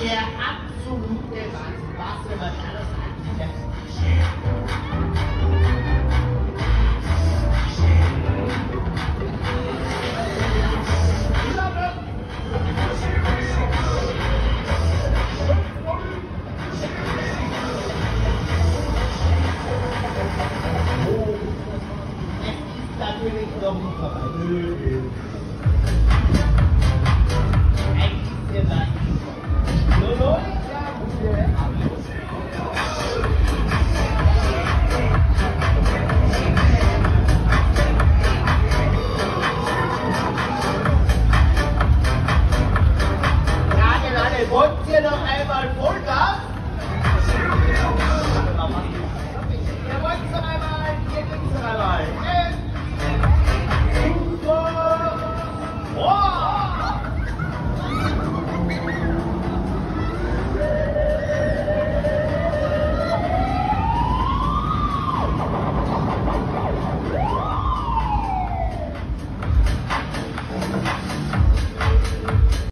der absolute Spaß, wenn man alles natürlich noch nicht vorbei. Wollt ihr noch einmal Vollgas?